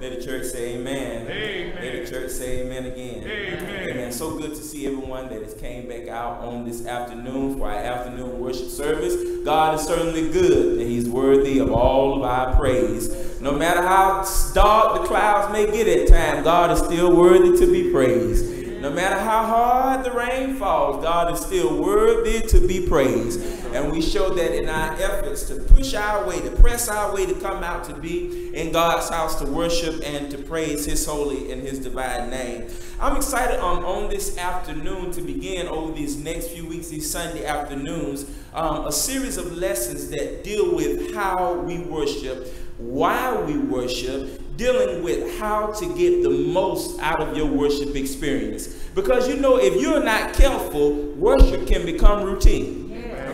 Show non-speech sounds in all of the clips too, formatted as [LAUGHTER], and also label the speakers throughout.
Speaker 1: Let the church say amen.
Speaker 2: Amen.
Speaker 1: Let the church say amen again.
Speaker 2: Amen.
Speaker 1: Amen. So good to see everyone that has came back out on this afternoon for our afternoon worship service. God is certainly good and he's worthy of all of our praise. No matter how dark the clouds may get at times, God is still worthy to be praised. No matter how hard the rain falls, God is still worthy to be praised. And we show that in our efforts to push our way, to press our way to come out to be in God's house to worship and to praise His holy and His divine name. I'm excited on, on this afternoon to begin over these next few weeks, these Sunday afternoons, um, a series of lessons that deal with how we worship, why we worship, dealing with how to get the most out of your worship experience. Because you know, if you're not careful, worship can become routine.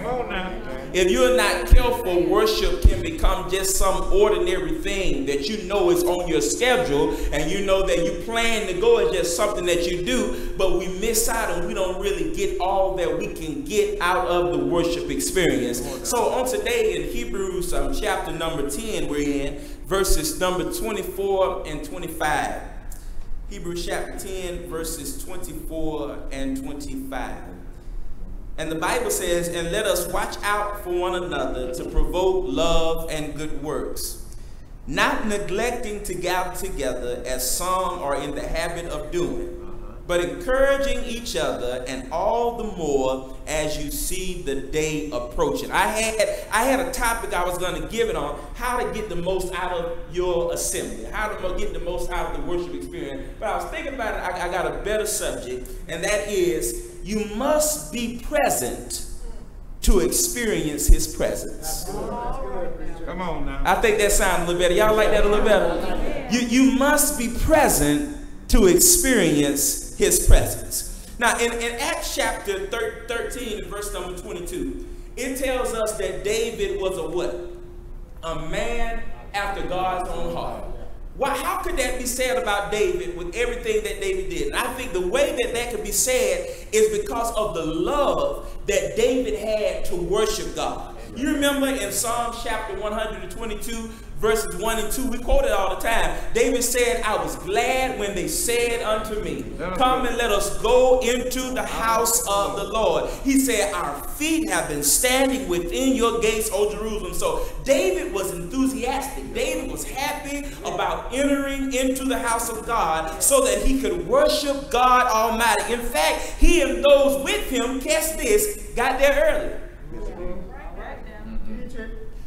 Speaker 2: Come on now.
Speaker 1: If you're not careful, worship can become just some ordinary thing that you know is on your schedule and you know that you plan to go. It's just something that you do, but we miss out and we don't really get all that we can get out of the worship experience. So on today in Hebrews um, chapter number 10, we're in verses number 24 and 25. Hebrews chapter 10, verses 24 and 25. And the Bible says, And let us watch out for one another to provoke love and good works, not neglecting to gather together as some are in the habit of doing, but encouraging each other, and all the more as you see the day approaching. I had I had a topic I was going to give it on how to get the most out of your assembly, how to get the most out of the worship experience. But I was thinking about it. I, I got a better subject, and that is you must be present to experience His presence.
Speaker 2: Come on now.
Speaker 1: I think that sounds a little better. Y'all like that a little better? You, you must be present to experience his presence. Now, in, in Acts chapter 13, verse number 22, it tells us that David was a what? A man after God's own heart. Why, how could that be said about David with everything that David did? And I think the way that that could be said is because of the love that David had to worship God. You remember in Psalm chapter 122, verses 1 and 2, we quote it all the time. David said, I was glad when they said unto me, Come and let us go into the house of the Lord. He said, Our feet have been standing within your gates, O Jerusalem. So David was enthusiastic. David was happy about entering into the house of God so that he could worship God Almighty. In fact, he and those with him, guess this, got there early.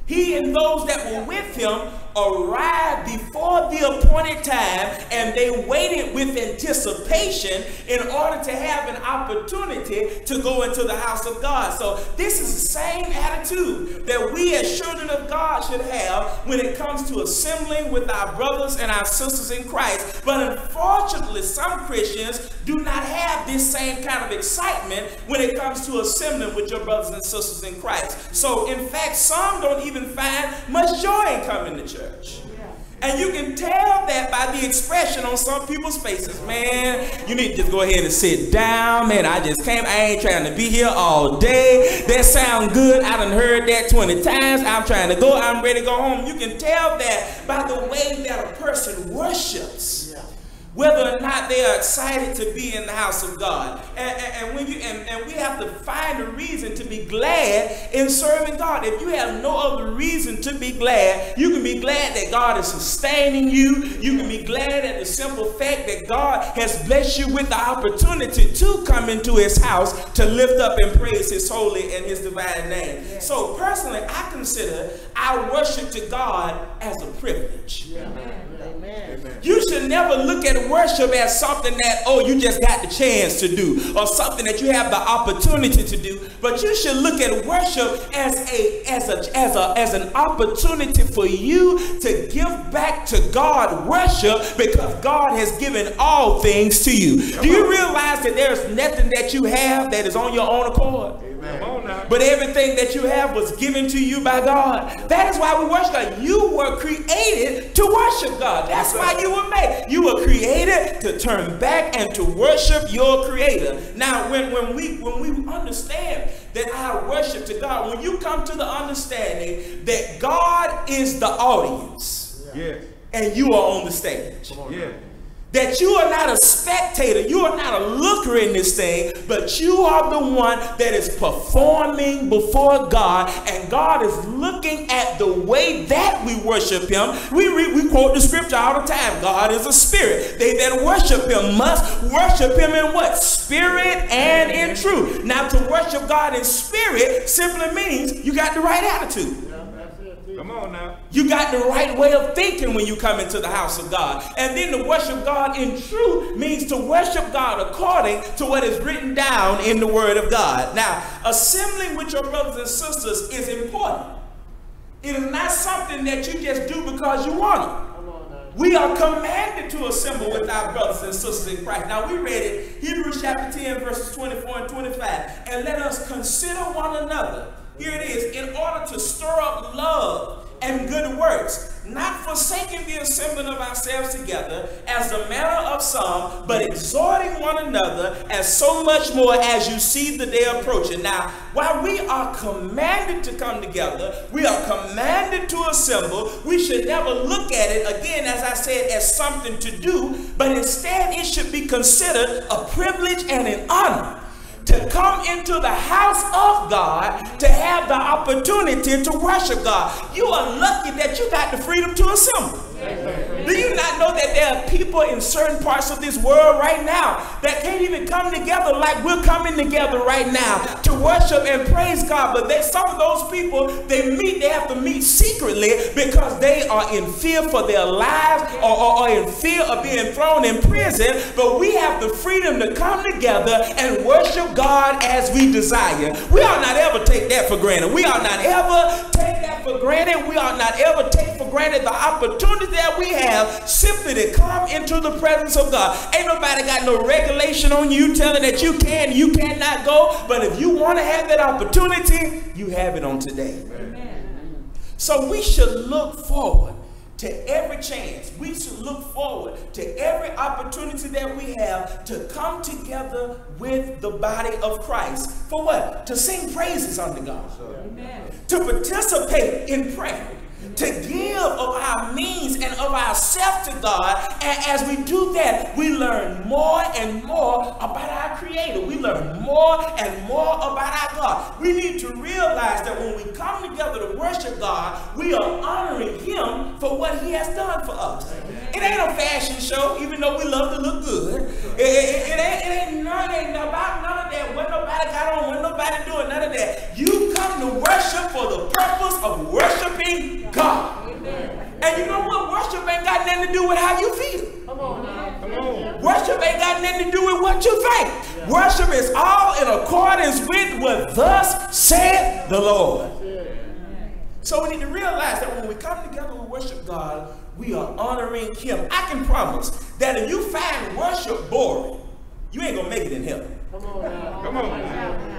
Speaker 1: He and those that were with him arrived before the appointed time and they waited with anticipation in order to have an opportunity to go into the house of God. So, this is the same attitude that we as children of God should have when it comes to assembling with our brothers and our sisters in Christ. But unfortunately, some Christians do not have this same kind of excitement when it comes to assembling with your brothers and sisters in Christ. So, in fact, some don't even find much joy in coming to church. And you can tell that by the expression on some people's faces. Man, you need to just go ahead and sit down. Man, I just came. I ain't trying to be here all day. That sound good. I done heard that 20 times. I'm trying to go. I'm ready to go home. You can tell that by the way that a person worships whether or not they are excited to be in the house of God. And, and, and when you and, and, we have to find a reason to be glad in serving God. If you have no other reason to be glad, you can be glad that God is sustaining you. You can be glad at the simple fact that God has blessed you with the opportunity to come into his house to lift up and praise his holy and his divine name. Yes. So personally, I consider our worship to God as a privilege. Yeah. Amen. You should never look at worship as something that, oh, you just got the chance to do, or something that you have the opportunity to do. But you should look at worship as a as a as a as an opportunity for you to give back to God worship because God has given all things to you. Do you realize that there's nothing that you have that is on your own accord? But everything that you have was given to you by God. That is why we worship God. You were created to worship God. That's why you were made. You were created to turn back and to worship your creator. Now, when, when we when we understand that our worship to God, when you come to the understanding that God is the audience.
Speaker 2: Yes.
Speaker 1: and you are on the stage.
Speaker 2: Yeah.
Speaker 1: That you are not a spectator, you are not a looker in this thing, but you are the one that is performing before God, and God is looking at the way that we worship Him. We, read, we quote the scripture all the time God is a spirit. They that worship Him must worship Him in what? Spirit and in truth. Now, to worship God in spirit simply means you got the right attitude.
Speaker 2: Come on now.
Speaker 1: You got the right way of thinking when you come into the house of God. And then to worship God in truth means to worship God according to what is written down in the Word of God. Now, assembling with your brothers and sisters is important. It is not something that you just do because you want it. We are commanded to assemble with our brothers and sisters in Christ. Now, we read it, Hebrews chapter 10, verses 24 and 25. And let us consider one another here it is, in order to stir up love and good works, not forsaking the assembling of ourselves together as the manner of some, but exhorting one another as so much more as you see the day approaching. Now, while we are commanded to come together, we are commanded to assemble, we should never look at it, again, as I said, as something to do, but instead it should be considered a privilege and an honor to come into the house of God to have the opportunity to worship God. You are lucky that you got the freedom to assemble. Do you not know that there are people in certain parts of this world right now that can't even come together like we're coming together right now to worship and praise God? But they, some of those people, they meet, they have to meet secretly because they are in fear for their lives or, in fear of being thrown in prison. But we have the freedom to come together and worship God as we desire. We ought not ever take that for granted. We ought not ever take that for granted. We ought not ever take for granted the opportunity that we have simply to come into the presence of God. Ain't nobody got no regulation on you telling that you can, you cannot go. But if you want to have that opportunity, you have it on today. Amen. So we should look forward to every chance. We should look forward to every opportunity that we have to come together with the body of Christ. For what? To sing praises unto God. Amen. To participate in prayer to give of our means and of ourselves to God. And as we do that, we learn more and more about our Creator. We learn more and more about our God. We need to realize that when we come together to worship God, we are honoring Him for what He has done for us. It ain't a fashion show, even though we love to look good. It, it, it ain't, it ain't, none, ain't about none of that. What nobody got on, what nobody doing, none of that. You come to worship for the purpose of worshiping God. And you know what? Worship ain't got nothing to do with how you feel. Come on now. Come on. Worship ain't got nothing to do with what you think. Yeah. Worship is all in accordance with what thus said the Lord. So we need to realize that when we come together to worship God, we are honoring Him. I can promise that if you find worship boring, you ain't gonna make it in heaven. Come on now. Come on now.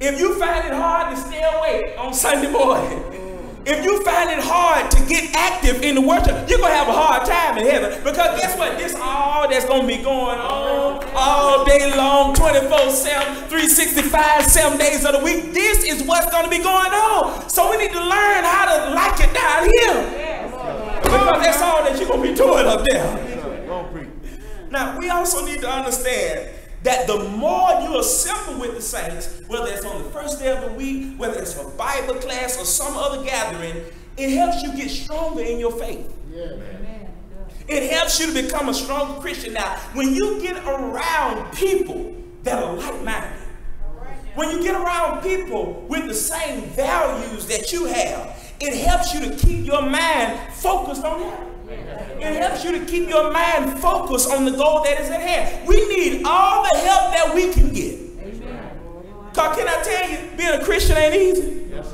Speaker 1: If you find it hard to stay awake on Sunday morning, if you find it hard to get active in the worship, you're going to have a hard time in heaven. Because guess what? This all that's going to be going on all day long, 24 7, 365, seven days of the week. This is what's going to be going on. So we need to learn how to like it down here. Because that's all that you're going to be doing up there. Now, we also need to understand that the more you assemble with the saints, whether it's on the first day of the week, whether it's a Bible class or some other gathering, it helps you get stronger in your faith. Yeah. It helps you to become a stronger Christian. Now, when you get around people that are like minded, when you get around people with the same values that you have, it helps you to keep your mind focused on Him. It helps you to keep your mind focused on the goal that is at hand. We need all the help that we can get. Because can I tell you, being a Christian ain't easy. Yes,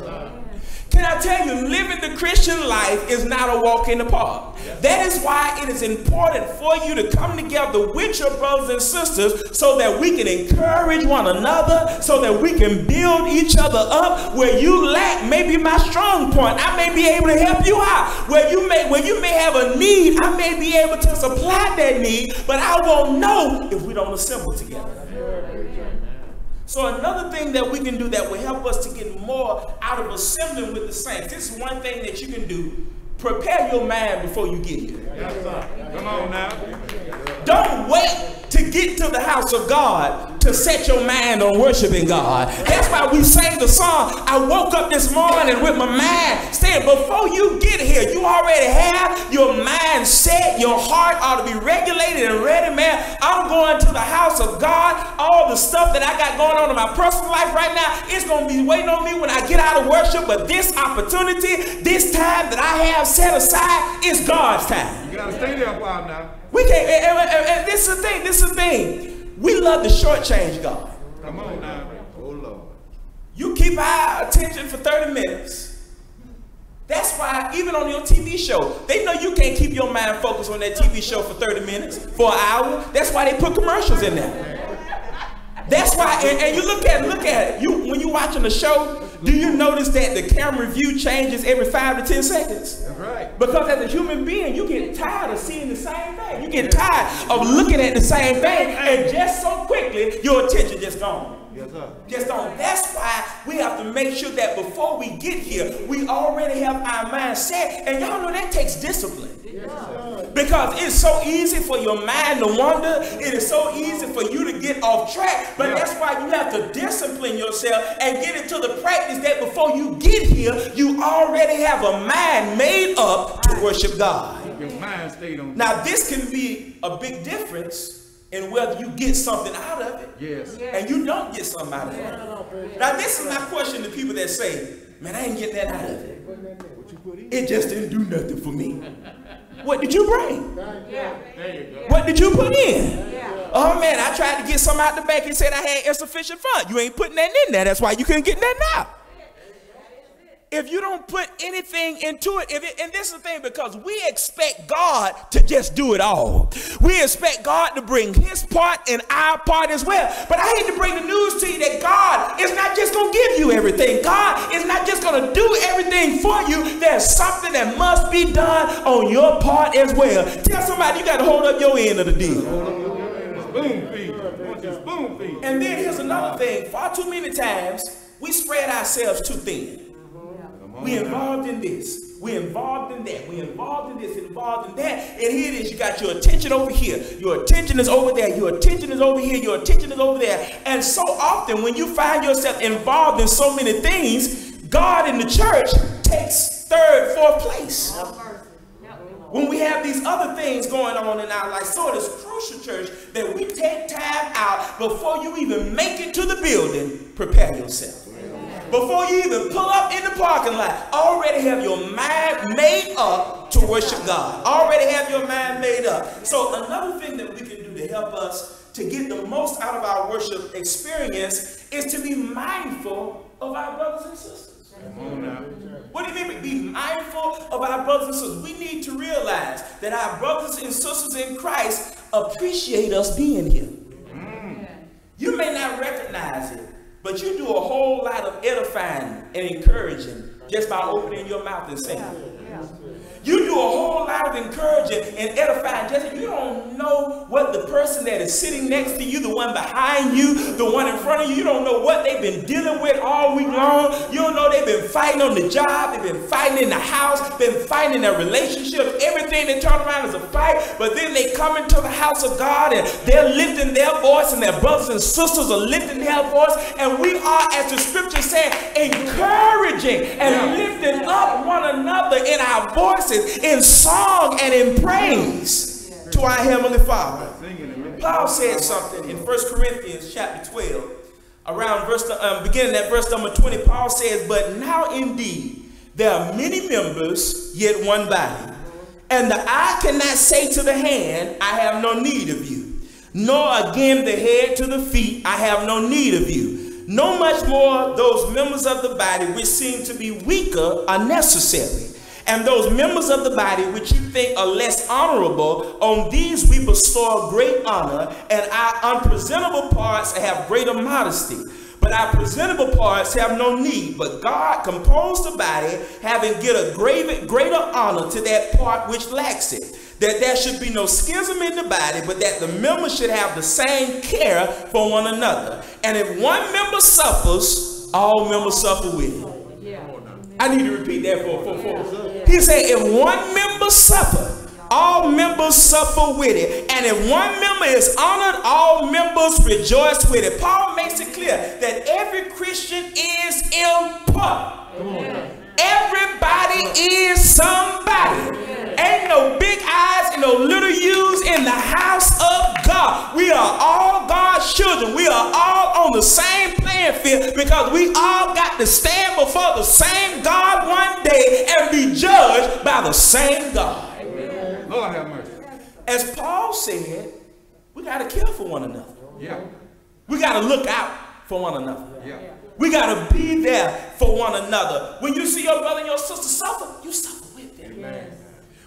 Speaker 1: can I tell you, living the Christian life is not a walk in the park. That is why it is important for you to come together with your brothers and sisters so that we can encourage one another, so that we can build each other up. Where you lack may be my strong point. I may be able to help you out. Where you may, where you may have a need, I may be able to supply that need, but I won't know if we don't assemble together. So another thing that we can do that will help us to get more out of assembling with the saints. This is one thing that you can do prepare your mind before you get here.
Speaker 2: Yes. Come on now.
Speaker 1: Don't wait to get to the house of God to set your mind on worshiping God. That's why we sang the song. I woke up this morning with my mind saying, before you get here, you already have your mind set. Your heart ought to be regulated and ready, man. I'm going to the house of God. All the stuff that I got going on in my personal life right now, it's going to be waiting on me when I get out of worship. But this opportunity, this time that I have set aside, is God's time.
Speaker 2: You gotta stay there a while now.
Speaker 1: We can't, and, and- and- and this is the thing, this is the thing. We love to shortchange God.
Speaker 2: Come on now. Oh Lord.
Speaker 1: You keep our attention for 30 minutes. That's why even on your TV show, they know you can't keep your mind focused on that TV show for 30 minutes, for an hour. That's why they put commercials in there. That's why, and, and you look at it, look at it. You when you watching the show, do you notice that the camera view changes every five to ten seconds?
Speaker 2: That's right.
Speaker 1: Because as a human being, you get tired of seeing the same thing. You get tired of looking at the same thing, and just so quickly, your attention just gone.
Speaker 2: Yes, sir.
Speaker 1: Just don't. That's why we have to make sure that before we get here, we already have our mind set. And y'all know that takes discipline. Because it's so easy for your mind to wander. It is so easy for you to get off track. But
Speaker 2: Yeah.
Speaker 1: that's why you have to discipline yourself and get into the practice that before you get here, you already have a mind made up to worship God.
Speaker 2: Your mind stayed on.
Speaker 1: Now, this can be a big difference in whether you get something out of it
Speaker 2: Yes.
Speaker 1: and you don't get something out of it. Now, this is my question to people that say, man, I ain't get that out of it.
Speaker 2: What you put in?
Speaker 1: It just didn't do nothing for me. What did you bring?
Speaker 2: There you go.
Speaker 1: What did you put in? Yeah. Oh man, I tried to get some out the bank and said I had insufficient fund. You ain't putting that in there. That's why you couldn't get that out. If you don't put anything into it, it, and this is the thing, because we expect God to just do it all. We expect God to bring his part and our part as well. But I hate to bring the news to you that God is not just going to give you everything. God is not just going to do everything for you. There's something that must be done on your part as well. Tell somebody you got to hold up your end of the deal. And then here's another thing. Far too many times we spread ourselves too thin. We involved in this. We're involved in that. We're involved in this, involved in that. And here it is. You got your attention over here. Your attention is over there. Your attention is over here. Your attention is over there. And so often when you find yourself involved in so many things, God in the church takes third, fourth place. When we have these other things going on in our life, so it is crucial, church, that we take time out before you even make it to the building. Prepare yourself. Before you even pull up in the parking lot, already have your mind made up to worship God. Already have your mind made up. So another thing that we can do to help us to get the most out of our worship experience is to be mindful of our brothers and sisters.
Speaker 2: Come on now.
Speaker 1: What do you mean? Be mindful of our brothers and sisters. We need to realize that our brothers and sisters in Christ appreciate us being here. Mm. You may not recognize it, but you do a whole lot of edifying and encouraging just by opening your mouth and singing. You do a whole lot of encouraging and edifying. Just you don't know what the person that is sitting next to you, the one behind you, the one in front of you, you don't know what they've been dealing with all week long. You don't know they've been fighting on the job, they've been fighting in the house, been fighting in their relationship. Everything they turn around is a fight, but then they come into the house of God and they're lifting their voice, and their brothers and sisters are lifting their voice, and we are, as the scripture said, encouraging and lifting up one another in our voices, in song and in praise to our Heavenly Father. Paul said something in 1 Corinthians chapter 12, around verse, um, beginning at verse number 20. Paul says, But now indeed there are many members, yet one body. And the eye cannot say to the hand, I have no need of you, nor again the head to the feet, I have no need of you. No much more those members of the body which seem to be weaker are necessary. And those members of the body which you think are less honorable, on these we bestow great honor, and our unpresentable parts have greater modesty. But our presentable parts have no need. But God composed the body, having greater, greater honor to that part which lacks it. That there should be no schism in the body, but that the members should have the same care for one another. And if one member suffers, all members suffer with it. I need to repeat that for, for, for, He said, if one member suffer, all members suffer with it. And if one member is honored, all members rejoice with it. Paul makes it clear that every Christian is important. Everybody is somebody. Ain't no big eyes and no little U's in the house of God. We are all God's children. We are all on the same playing field because we all got to stand before the same God one day and be judged by the same God.
Speaker 2: Lord have mercy.
Speaker 1: As Paul said, we got to care for one another.
Speaker 2: Yeah.
Speaker 1: We got to look out for one another.
Speaker 2: Yeah.
Speaker 1: We got to be there for one another. When you see your brother and your sister suffer, you suffer with them.
Speaker 2: Amen.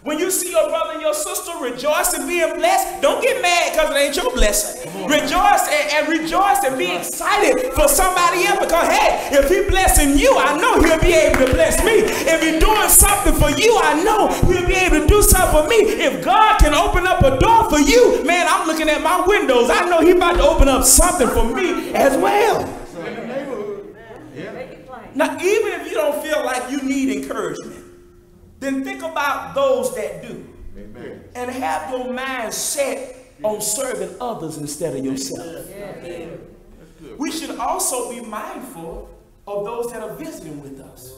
Speaker 1: When you see your brother and your sister rejoice and being blessed, don't get mad because it ain't your blessing. Rejoice and, and rejoice and be excited for somebody else because, hey, if he blessing you, I know he'll be able to bless me. If he's doing something for you, I know he'll be able to do something for me. If God can open up a door for you, man, I'm looking at my windows. I know he's about to open up something for me as well.
Speaker 2: In the neighborhood. Yeah.
Speaker 1: Now, even if you don't feel like you need encouragement, then think about those that do
Speaker 2: Amen.
Speaker 1: and have your mind set on serving others instead of yourself. We should also be mindful of those that are visiting with us.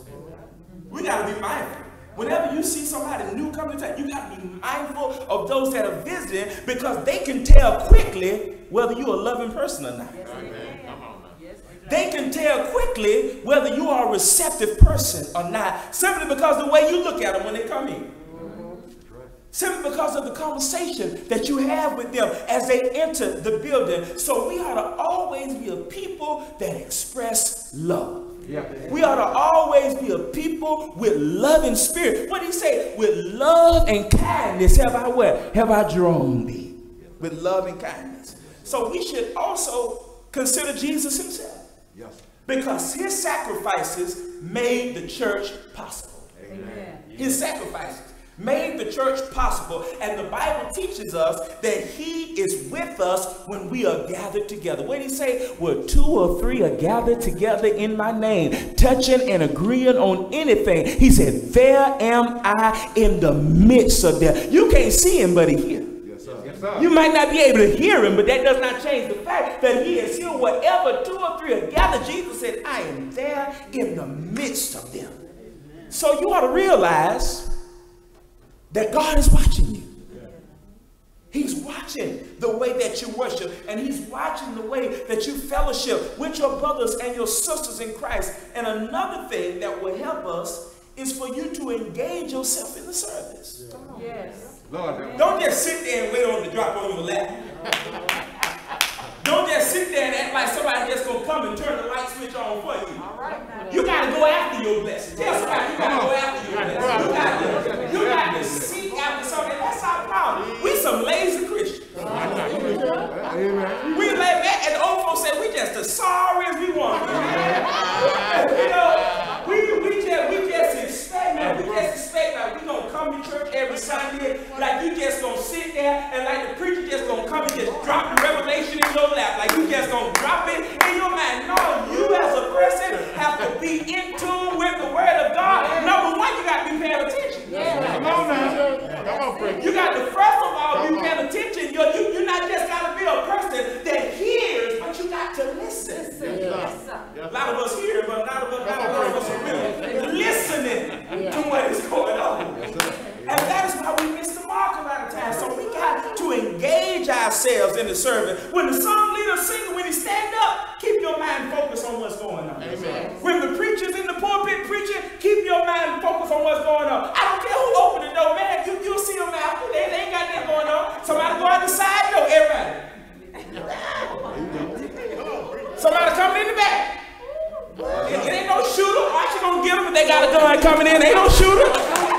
Speaker 1: We got to be mindful. Whenever you see somebody new coming to town, you got to be mindful of those that are visiting because they can tell quickly whether you're a loving person or not. They can tell quickly whether you are a receptive person or not, simply because the way you look at them when they come in. Simply because of the conversation that you have with them as they enter the building. So we ought to always be a people that express love.
Speaker 2: Yeah.
Speaker 1: We ought to always be a people with loving spirit. What do you say? With love and kindness have I what? Have I drawn thee? With love and kindness. So we should also consider Jesus himself.
Speaker 2: Yes.
Speaker 1: Because his sacrifices made the church possible.
Speaker 3: Amen.
Speaker 1: His sacrifices made the church possible. And the Bible teaches us that he is with us when we are gathered together. What did he say? Where two or three are gathered together in my name, touching and agreeing on anything. He said, There am I in the midst of them. You can't see him, but he here.
Speaker 2: Yes, sir. Yes, sir.
Speaker 1: You might not be able to hear him, but that does not change the fact that he is here. whatever two or three are gathered, Jesus said, I am there in the midst of them. So you ought to realize that God is watching you. He's watching the way that you worship, and He's watching the way that you fellowship with your brothers and your sisters in Christ. And another thing that will help us is for you to engage yourself in the service.
Speaker 3: Yes.
Speaker 2: Lord.
Speaker 1: Don't just sit there and wait on it to drop on your lap. [LAUGHS] Don't just sit there and act like somebody just gonna come and turn the light switch on for you.
Speaker 3: All right now.
Speaker 1: You gotta go after your blessing. Tell somebody you gotta go after your blessing. You got to, you got to seek after something. That's our problem. We some lazy Christians.
Speaker 2: Amen.
Speaker 1: We lay back and the old folks say we just as sorry as we want. to be. you know, we, we just we just expect man, we just expect like we gonna come to church every Sunday, like you just gonna sit there and like the preacher just gonna come and just drop the revelation in your lap, like you just gonna drop it in your mind. No, you as a person have to be in tune with the word of God. Number one, you gotta be paying attention.
Speaker 2: Come on now. Come on, preacher.
Speaker 1: You got to first of all be paying attention. You, you, you not just got to be a person that hears, but you got to listen.
Speaker 3: Yes, sir.
Speaker 1: A lot of us hear, but not of us, not of us are really listening to what is going on. And that is why we miss the mark a lot of times. So we got to engage ourselves in the service. When the song leader sings, when he stand up, keep your mind focused on what's going on.
Speaker 2: Amen.
Speaker 1: When the preacher's in the pulpit preaching, keep your mind focused on what's going on. I don't care who opened the door, man. You, you'll see them out. They, they ain't got that going on. Somebody go out the side door, everybody. [LAUGHS] Somebody coming in the back. It, ain't no shooter. Archie gonna get them if they got a gun coming in. Ain't no shooter.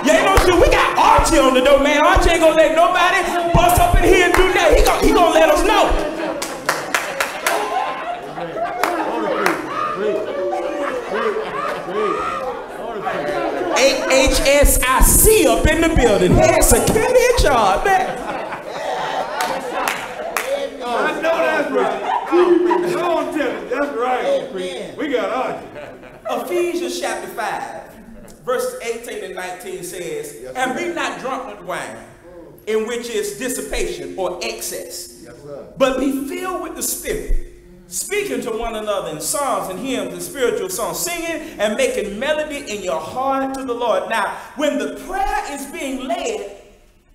Speaker 1: Yeah, ain't no shooter. We got Archie on the door, man. Archie ain't gonna let nobody bust up in here and do that. He gonna, he gonna let us know. HSIC up in the building. Head security charge, man.
Speaker 2: I know that's right. Go on, tell it. That's right. We got Archie.
Speaker 1: Ephesians chapter 5 verses 18 and 19 says,
Speaker 2: Yes,
Speaker 1: And be not drunk with wine, in which is dissipation or excess,
Speaker 2: Yes,
Speaker 1: but be filled with the Spirit, speaking to one another in psalms and hymns and spiritual songs, singing and making melody in your heart to the Lord. Now, when the prayer is being led,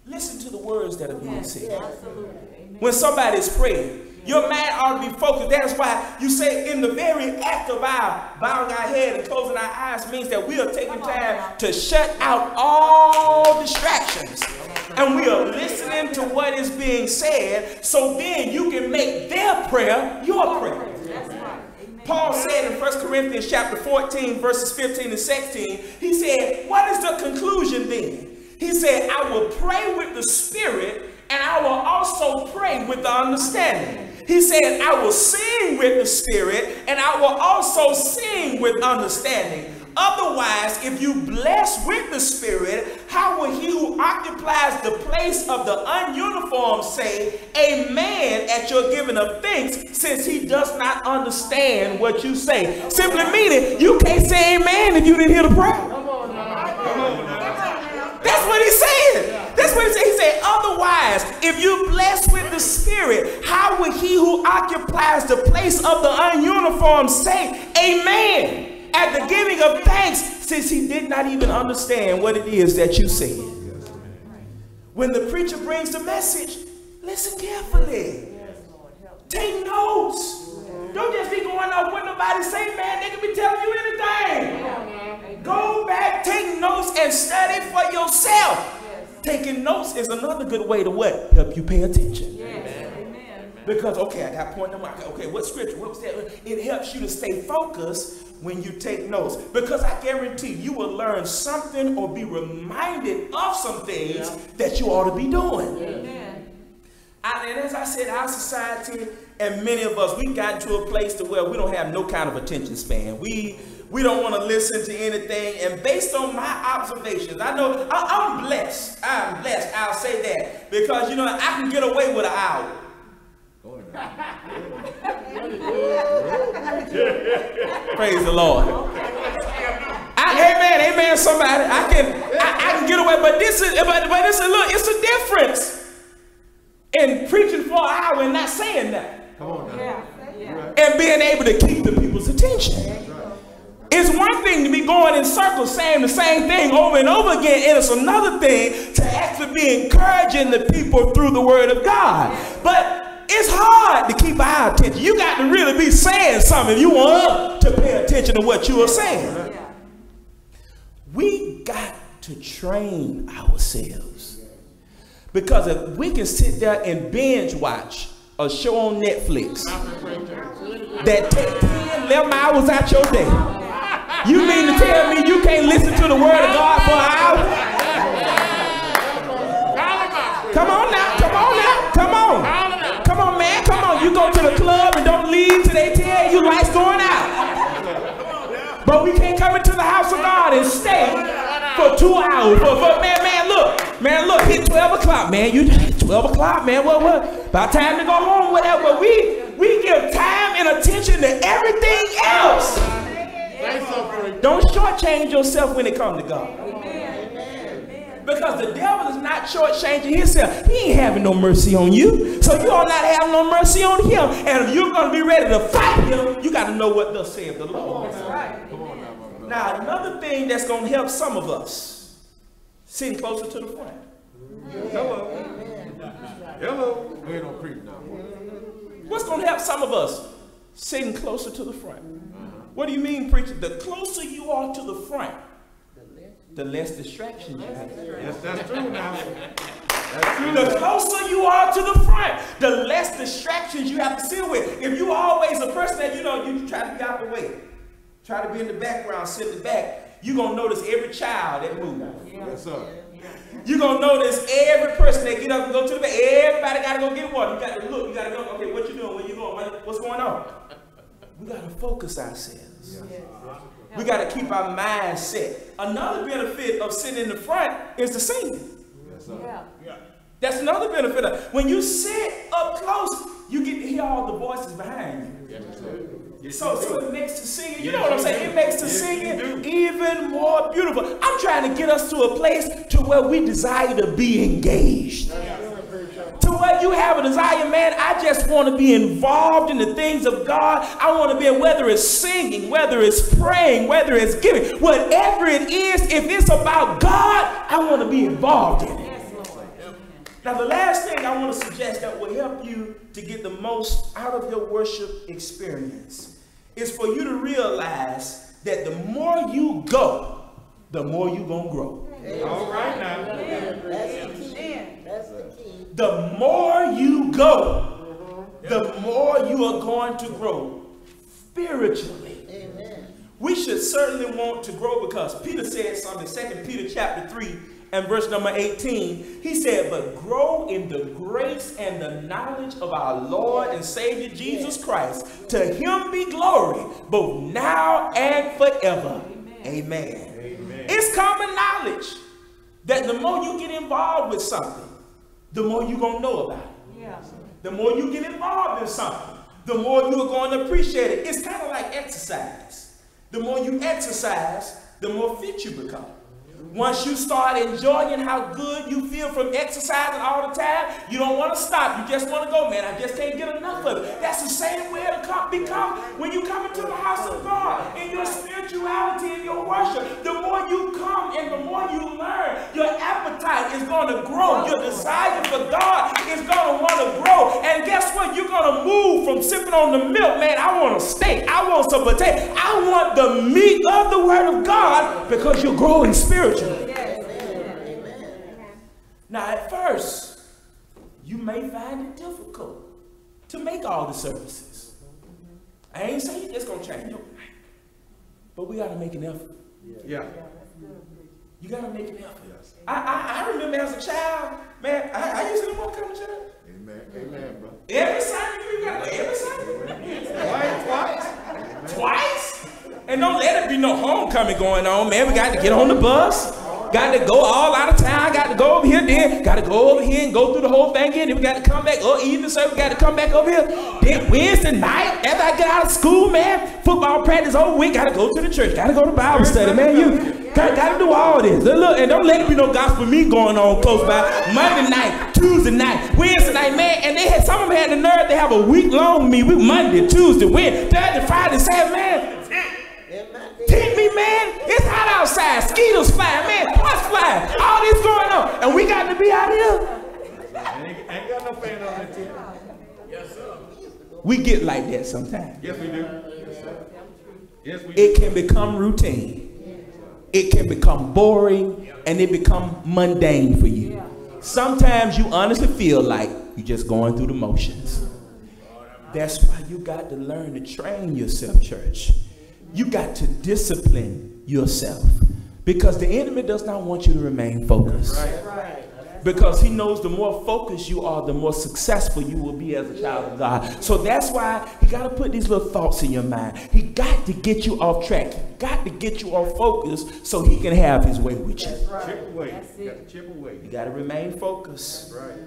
Speaker 1: listen to the words that are being said.
Speaker 3: Absolutely. Amen.
Speaker 1: When somebody's praying, your mind ought to be focused. That's why you say, in the very act of our bowing our head and closing our eyes, means that we are taking time to shut out all distractions. And we are listening to what is being said, so then you can make their prayer your prayer.
Speaker 3: That's right. Amen.
Speaker 1: Paul said in 1 Corinthians chapter 14, verses 15 and 16, he said, What is the conclusion then? He said, I will pray with the spirit and I will also pray with the understanding. He said, I will sing with the spirit and I will also sing with understanding. Otherwise, if you bless with the Spirit, how will he who occupies the place of the ununiform say, Amen, at your giving of thanks, since he does not understand what you say? Simply meaning, you can't say Amen if you didn't hear the prayer. That's what he's said. That's what he said. He said, otherwise, if you bless with the Spirit, how would he who occupies the place of the ununiformed say, Amen, at the giving of thanks, since he did not even understand what it is that you said? When the preacher brings the message, listen carefully. Take notes. Don't just be going off what nobody say, man. They can be telling you anything. Go back, take notes, and study for yourself. Taking notes is another good way to what? Help you pay attention.
Speaker 3: Yes. Amen.
Speaker 1: Because okay, at that point, I'm like, okay, what scripture? What was that? It helps you to stay focused when you take notes. Because I guarantee you will learn something or be reminded of some things that you ought to be doing.
Speaker 3: Amen.
Speaker 1: I- and as I said, our society and many of us, we've gotten to a place to where we don't have no kind of attention span. We we don't want to listen to anything. And based on my observations, I know I, I'm blessed. I'm blessed. I'll say that because you know I can get away with an hour. Praise the Lord. I, amen, amen. Somebody, I can, I, I can get away, but this is, but, but this is, look, it's a difference in preaching for an hour and not saying that,
Speaker 2: Come on now.
Speaker 3: Yeah. Yeah.
Speaker 1: and being able to keep the people's attention. It's one thing to be going in circles saying the same thing over and over again, and it's another thing to actually be encouraging the people through the word of God. But it's hard to keep our attention. You got to really be saying something if you want to pay attention to what you are saying. We got to train ourselves. Because if we can sit there and binge watch a show on Netflix that take 10, 11 hours out your day, can't listen to the word of God for an hour? Come on now, come on now, come on. Come on, man, come on. You go to the club and don't leave till they tell you lights going out. But we can't come into the house of God and stay for two hours. For man, man, look, man, look, hit 12 o'clock, man. You 12 o'clock, man. What, what? About time to go home, whatever. We we give time and attention to everything else.
Speaker 2: Say something.
Speaker 1: Don't shortchange yourself when it comes to God. Amen. Because the devil is not shortchanging himself. He ain't having no mercy on you. So you are not having no mercy on him. And if you're going to be ready to fight him, you got to know what thus saith the Lord.
Speaker 3: Right.
Speaker 2: Come now, my brother.
Speaker 1: Now, another thing that's going to help some of us sitting closer to the front.
Speaker 2: Hello. Hello. We ain't on preach now.
Speaker 1: What's going to help some of us sitting closer to the front? What do you mean, preacher? The closer you are to the front, the less distractions you have.
Speaker 2: Yes, that's true now. [LAUGHS] That's true.
Speaker 1: The closer you are to the front, the less distractions you have to deal with. If you are always a person that you know you try to be out the way, try to be in the background, sit in the back, you're gonna notice every child that moves.
Speaker 2: Yes, sir.
Speaker 1: You're gonna notice every person that get up and go to the bed. Everybody gotta go get water. You gotta look, you gotta go, okay, what you doing? Where you going? What's going on? We gotta focus ourselves. We gotta keep our minds set. Another benefit of sitting in the front is the singing.
Speaker 2: Yes, sir.
Speaker 3: Yeah.
Speaker 1: That's another benefit. Of, when you sit up close, you get to hear all the voices behind you.
Speaker 2: Yes, sir.
Speaker 1: So, so it makes the singing, you know what I'm saying? It makes the singing even more beautiful. I'm trying to get us to a place to where we desire to be engaged. To where you have a desire, man, I just want to be involved in the things of God. I want to be, whether it's singing, whether it's praying, whether it's giving, whatever it is, if it's about God, I want to be involved in it. Now, the last thing I want to suggest that will help you to get the most out of your worship experience is for you to realize that the more you go, the more you're going to grow.
Speaker 2: All right now.
Speaker 4: That's the key. That's the key.
Speaker 1: The more you go, mm-hmm. the more you are going to grow spiritually.
Speaker 4: Amen.
Speaker 1: We should certainly want to grow because Peter said something, 2 Peter chapter 3 and verse number 18. He said, But grow in the grace and the knowledge of our Lord and Savior Jesus Christ. To him be glory, both now and forever. Amen. It's common knowledge that the more you get involved with something, the more you're going to know about it.
Speaker 3: Yeah.
Speaker 1: The more you get involved in something, the more you're going to appreciate it. It's kind of like exercise. The more you exercise, the more fit you become. Once you start enjoying how good you feel from exercising all the time, you don't want to stop. You just want to go, man. I just can't get enough of it. That's the same way to come, become when you come into the house of God in your spirituality and your worship. The more you come and the more you learn, your appetite is going to grow. Your desire for God is going to want to grow. And guess what? You're going to move from sipping on the milk, man. I want a steak. I want some potato. I want the meat of the Word of God because you're growing spiritually. Now, at first, you may find it difficult to make all the services. I ain't saying it's going to change overnight, but we got to make an effort.
Speaker 2: Yeah.
Speaker 1: You got to make an effort. I, I, I remember as a child, man, I, I used to want to come to church.
Speaker 2: Amen. Amen, bro.
Speaker 1: Every Sunday, you got to go every Sunday.
Speaker 2: Twice, twice.
Speaker 1: Twice. And don't let it be no homecoming going on, man. We got to get on the bus. Got to go all out of town. Got to go over here then. Got to go over here and go through the whole thing again. Then we got to come back. Or even so, we got to come back over here. Then Wednesday night, after I get out of school, man, football practice over with. Got to go to the church. Got to go to Bible study, man. You got, got to do all this. Look, look, and don't let it be no gospel me going on close by. Monday night, Tuesday night, Wednesday night, man. And they had some of them had the nerve to have a week long me. We Monday, Tuesday, Wednesday, Thursday, Friday, Saturday, man. Take me, man. It's hot outside. Skeeters flying, man. What's flying? All this going on. And we got to be out here.
Speaker 2: Ain't, got no fan on that tip.
Speaker 1: We get like that sometimes.
Speaker 2: Yes, we do. Yes, sir. Yes, we do.
Speaker 1: It can become routine. It can become boring and it become mundane for you. Sometimes you honestly feel like you're just going through the motions. That's why you got to learn to train yourself, church. You got to discipline yourself because the enemy does not want you to remain focused. Because he knows the more focused you are, the more successful you will be as a child of God. So that's why he got to put these little thoughts in your mind. He got to get you off track. He got to get you off focus so he can have his way with you.
Speaker 2: Chip away. Got to chip away.
Speaker 1: You got to remain focused.
Speaker 2: Right.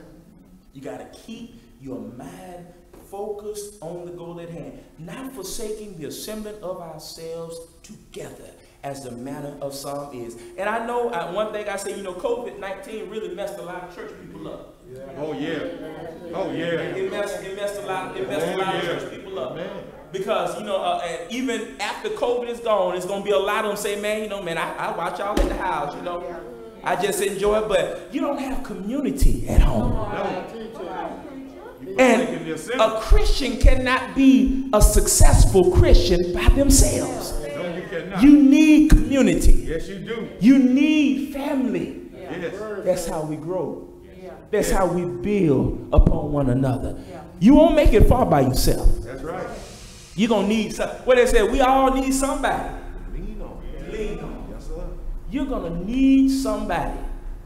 Speaker 1: You got to keep your mind focused on the goal at hand, not forsaking the assembling of ourselves together as the manner of some is. And I know uh, one thing I say, you know, COVID 19 really messed a lot of church people up.
Speaker 2: Oh, yeah. Oh, yeah.
Speaker 1: It messed, it messed a lot, it messed a lot of
Speaker 2: Oh,
Speaker 1: church people up.
Speaker 2: Man.
Speaker 1: Because, you know, uh, even after COVID is gone, it's going to be a lot of them say, man, you know, man, I, I watch y'all at the house, you know. I just enjoy it, but you don't have community at home.
Speaker 2: No. You
Speaker 1: And
Speaker 2: forsaking the assembly.
Speaker 1: a Christian cannot be a successful Christian by themselves.
Speaker 2: No, you cannot.
Speaker 1: You need community.
Speaker 2: Yes, you do.
Speaker 1: You need family.
Speaker 2: Yes.
Speaker 1: That's how we grow. Yeah. That's how we build upon one another. Yeah. You won't make it far by yourself.
Speaker 2: That's right.
Speaker 1: You're going to need some. What they say, we all need somebody.
Speaker 2: Lean on. it.
Speaker 1: Lean on.
Speaker 2: Yes, sir.
Speaker 1: You're going to need somebody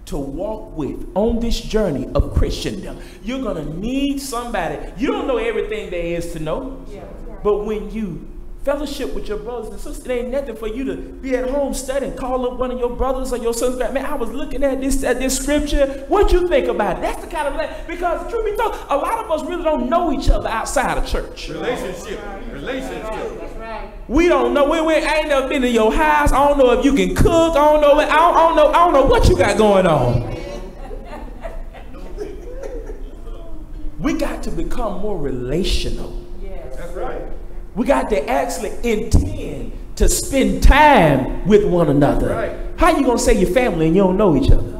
Speaker 1: to walk with on this journey of Christendom. You're going to need somebody. You don't know everything there is to know. Yeah. But when you fellowship with your brothers and sisters. It ain't nothing for you to be at home studying. Call up one of your brothers or your sons. Man, I was looking at this at this scripture. What you think about it? That's the kind of because truth be told, a lot of us really don't know each other outside of church.
Speaker 2: Relationship. Relationship.
Speaker 1: We don't know. We, we ain't never been to your house. I don't know if you can cook. I don't know. I don't, I don't know. I don't know what you got going on. We got to become more relational.
Speaker 3: Yes.
Speaker 2: That's right.
Speaker 1: We got to actually intend to spend time with one another.
Speaker 2: Right.
Speaker 1: How you gonna say your family and you don't know each other?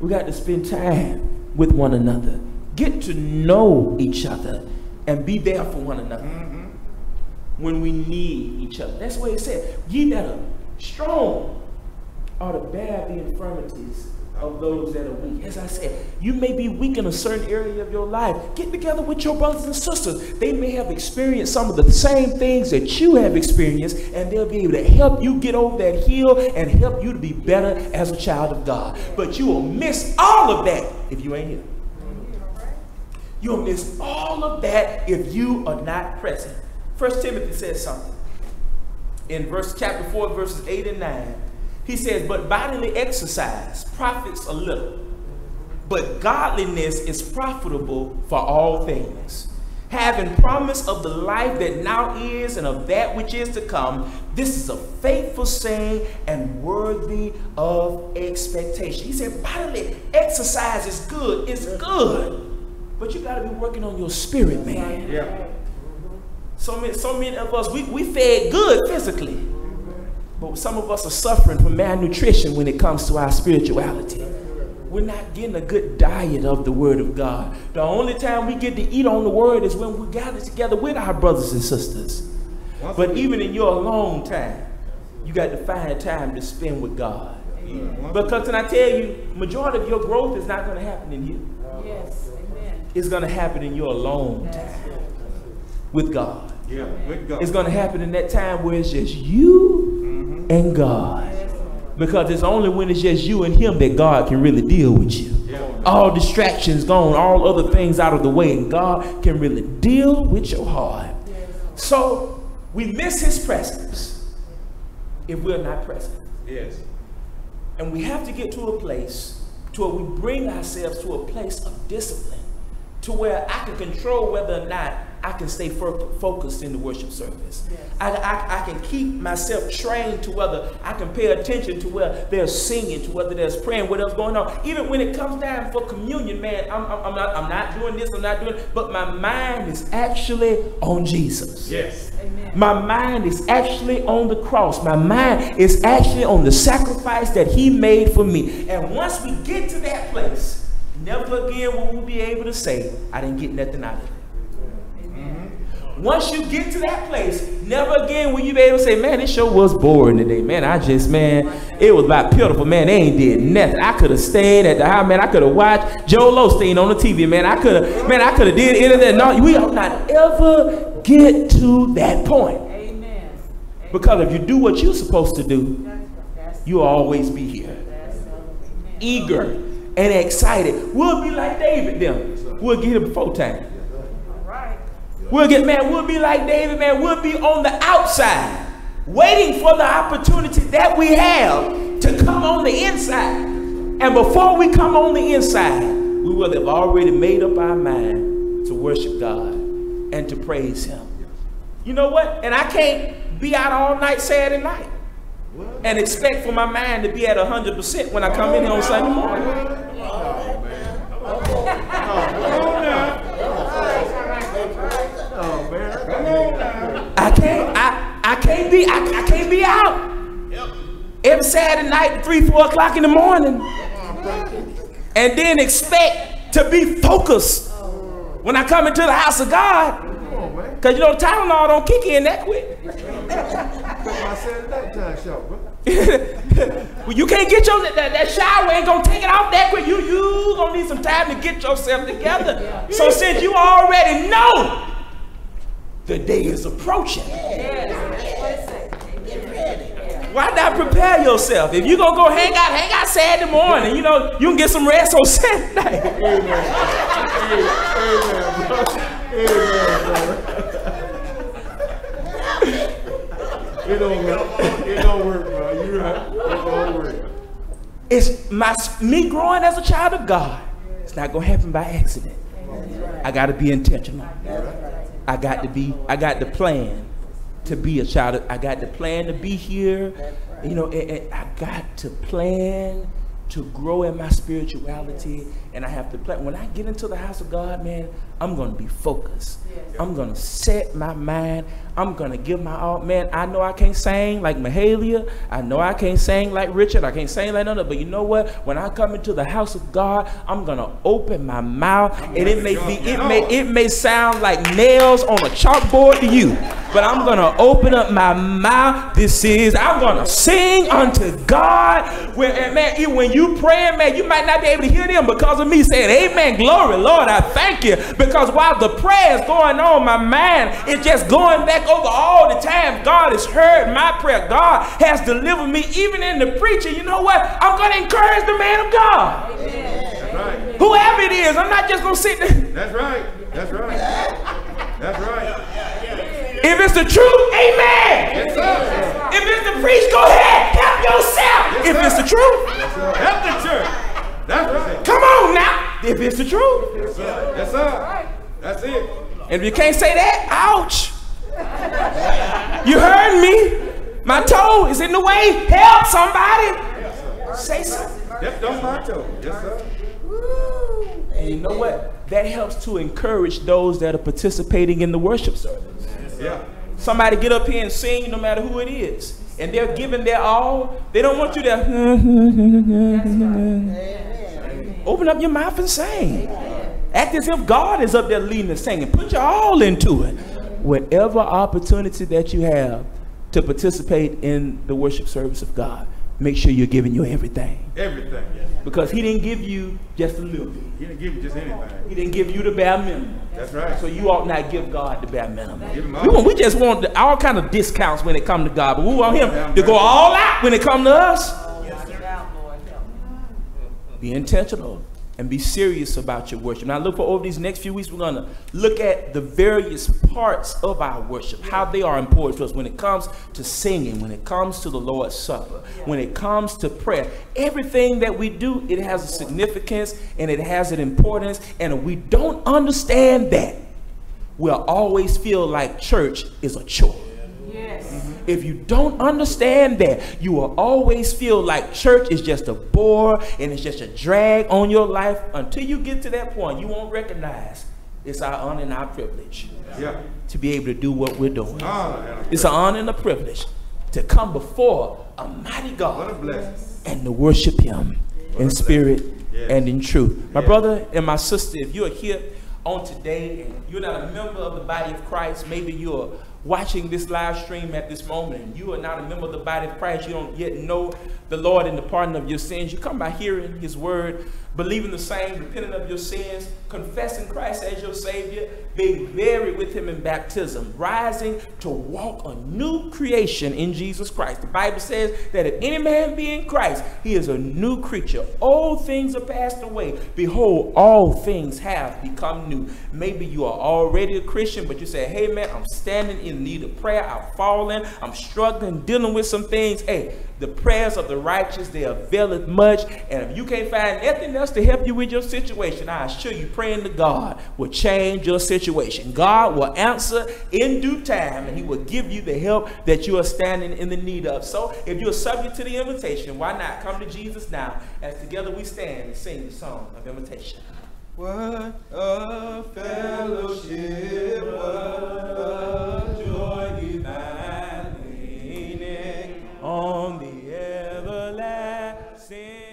Speaker 1: We got to spend time with one another. Get to know each other and be there for one another when we need each other. That's what it said. Ye that are strong are to bear the infirmities of those that are weak. As I said, you may be weak in a certain area of your life. Get together with your brothers and sisters. They may have experienced some of the same things that you have experienced, and they'll be able to help you get over that hill and help you to be better as a child of God. But you will miss all of that if you ain't here. You'll miss all of that if you are not present. First Timothy says something. In verse chapter 4, verses 8 and 9. He says, But bodily exercise profits a little, but godliness is profitable for all things. Having promise of the life that now is and of that which is to come, this is a faithful saying and worthy of expectation. He said, bodily exercise is good, it's good. But you got to be working on your spirit, man.
Speaker 2: Yeah.
Speaker 1: So many, so many of us, we, we fed good physically. But some of us are suffering from malnutrition when it comes to our spirituality. We're not getting a good diet of the Word of God. The only time we get to eat on the Word is when we gather together with our brothers and sisters. But even in your alone time, you got to find time to spend with God. Because can I tell you, majority of your growth is not going to happen in you.
Speaker 3: Yes. Amen.
Speaker 1: It's going to happen in your alone time with God.
Speaker 2: Yeah, with God.
Speaker 1: It's going to happen in that time where it's just you
Speaker 2: Mm-hmm.
Speaker 1: and God. Because it's only when it's just you and Him that God can really deal with you.
Speaker 2: Yeah.
Speaker 1: All distractions gone, all other things out of the way, and God can really deal with your heart. So we miss His presence if we're not present.
Speaker 2: Yes.
Speaker 1: And we have to get to a place to where we bring ourselves to a place of discipline, to where I can control whether or not I can stay fo- focused in the worship service. I, I, I can keep myself trained to whether I can pay attention to where they're singing, to whether there's praying, whatever's going on. Even when it comes down for communion, man, I'm, I'm, I'm not, I'm not doing this, I'm not doing it, but my mind is actually on Jesus.
Speaker 2: Yes.
Speaker 3: Amen.
Speaker 1: My mind is actually on the cross. My mind is actually on the sacrifice that He made for me. And once we get to that place, never again will we be able to say, I didn't get nothing out of it. Once you get to that place, never again will you be able to say, man, this show was boring today. Man, I just, man, it was about pitiful. Man, they ain't did nothing. I could have stayed at the house, man. I could have watched Joel Osteen on the TV, man. I could have, man, I could have did anything. No, we will not ever get to that point.
Speaker 3: Amen.
Speaker 1: Because if you do what you're supposed to do, you'll always be here. Eager and excited. We'll be like David then. We'll get here before time. We'll get, man, we'll be like David, man. We'll be on the outside, waiting for the opportunity that we have to come on the inside. And before we come on the inside, we will have already made up our mind to worship God and to praise Him. You know what? And I can't be out all night Saturday night and expect for my mind to be at 100% when I come in here on Sunday morning.
Speaker 2: Oh, man. Come on now.
Speaker 1: I can't, I, I can't be, I, I can't be out. Every Saturday night, three, four o'clock in the morning. And then expect to be focused when I come into the house of God.
Speaker 2: Come on, man.
Speaker 1: Cause you know Tylenol don't kick in that quick.
Speaker 2: Cut my Saturday night time short, [LAUGHS]
Speaker 1: well, you can't get your that, that shower ain't gonna take it off that quick. You you gonna need some time to get yourself together. So since you already know the day is approaching. Why not prepare yourself? If you're gonna go hang out, hang out Saturday morning. You know, you can get some rest on [LAUGHS] Saturday.
Speaker 2: Amen. Amen. Amen, brother. It don't work. It don't work, bro. You're right. It don't work.
Speaker 1: It's my me growing as a child of God. It's not gonna happen by accident. I gotta be intentional. I got to be. I got to plan to be a child. I got to plan to be here. You know, and, and I got to plan to grow in my spirituality and I have to plan. When I get into the house of God, man, I'm going to be focused. I'm going to set my mind. I'm going to give my all. Man, I know I can't sing like Mahalia. I know I can't sing like Richard. I can't sing like none of But you know what? When I come into the house of God, I'm going to open my mouth. And it may be, it may, it may sound like nails on a chalkboard to you. But I'm going to open up my mouth. This is, I'm going to sing unto God. When, and man, when you pray, man, you might not be able to hear them because of me saying, Amen, glory, Lord, I thank you. Because while the prayer is going on, my mind is just going back over all the time. God has heard my prayer. God has delivered me, even in the preaching. You know what? I'm going to encourage the man of God. Right. Whoever it is, I'm not just going to sit there.
Speaker 2: That's right. That's right. That's right.
Speaker 1: If it's the truth, amen.
Speaker 2: Yes, sir.
Speaker 1: If it's the priest, go ahead. Help yourself.
Speaker 2: Yes,
Speaker 1: if it's the truth,
Speaker 2: Help the church. That's right.
Speaker 1: come on now. If it's the truth.
Speaker 2: Yes, sir. Yes, sir. That's it.
Speaker 1: And if you can't say that, ouch. You heard me. My toe is in the way. Help somebody. Say something.
Speaker 2: Yep, don't my toe. Yes, sir.
Speaker 1: And you know what? That helps to encourage those that are participating in the worship service.
Speaker 2: Yeah.
Speaker 1: Somebody get up here and sing no matter who it is. And they're giving their all. They don't want you to [LAUGHS] open up your mouth and sing. Act as if God is up there leading the singing. Put your all into it. Whatever opportunity that you have to participate in the worship service of God, make sure you're giving your everything.
Speaker 2: Everything.
Speaker 1: Because He didn't give you just a little bit.
Speaker 2: He didn't give you just anything.
Speaker 1: He didn't give you the bare minimum.
Speaker 2: That's right.
Speaker 1: So you ought not give God the bare minimum.
Speaker 2: Give him
Speaker 1: We,
Speaker 2: all.
Speaker 1: want, we just want the, all kind of discounts when it come to God, but we want Him to go all out when it come to us. Be intentional and be serious about your worship. Now, look for over these next few weeks, we're going to look at the various parts of our worship, how they are important to us when it comes to singing, when it comes to the Lord's Supper, when it comes to prayer. Everything that we do, it has a significance and it has an importance. And if we don't understand that, we'll always feel like church is a chore. Mm-hmm. If you don't understand that, you will always feel like church is just a bore and it's just a drag on your life until you get to that point. You won't recognize it's our honor and our privilege
Speaker 2: Yeah.
Speaker 1: to be able to do what we're doing.
Speaker 2: Honor and a-
Speaker 1: It's an honor and a privilege to come before a mighty
Speaker 2: What a
Speaker 1: God and to worship Him in spirit
Speaker 2: Yes.
Speaker 1: and in truth. My
Speaker 2: Yes.
Speaker 1: brother and my sister, if you are here on today and you're not a member of the body of Christ, maybe you're watching this live stream at this moment and you are not a member of the body of Christ, you don't yet know the Lord and the pardon of your sins. You come by hearing His word, believing the same, repenting of your sins, confessing Christ as your Savior, being buried with Him in baptism, rising to walk a new creation in Jesus Christ. The Bible says that if any man be in Christ, he is a new creature. Old things are passed away. Behold, all things have become new. Maybe you are already a Christian, but you say, hey man, I'm standing in need of prayer. I'm falling. I'm struggling, dealing with some things. Hey, the prayers of the righteous, they availeth much. And if you can't find nothing else to help you with your situation, I assure you, praying to God will change your situation. God will answer in due time and he will give you the help that you are standing in the need of. So if you're subject to the invitation, why not come to Jesus now as together we stand and sing the song of invitation.
Speaker 5: What a fellowship, what a joy divine, leaning on the everlasting.